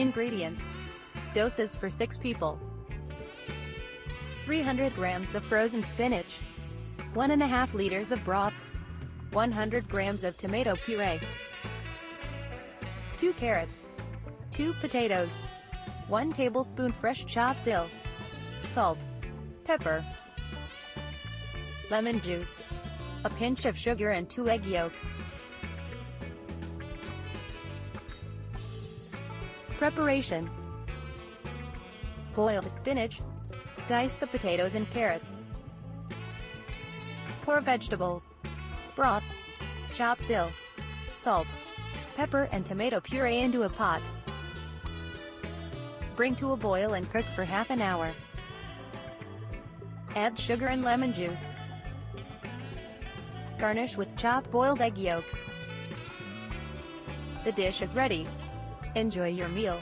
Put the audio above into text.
Ingredients. Doses for 6 people. 300 grams of frozen spinach. 1.5 liters of broth. 100 grams of tomato puree. 2 carrots. 2 potatoes. 1 tablespoon fresh chopped dill. Salt. Pepper. Lemon juice. A pinch of sugar and 2 egg yolks. Preparation. Boil the spinach. Dice the potatoes and carrots. Pour vegetables, broth, chopped dill, salt, pepper and tomato puree into a pot. Bring to a boil and cook for half an hour. Add sugar and lemon juice. Garnish with chopped boiled egg yolks. The dish is ready. Enjoy your meal.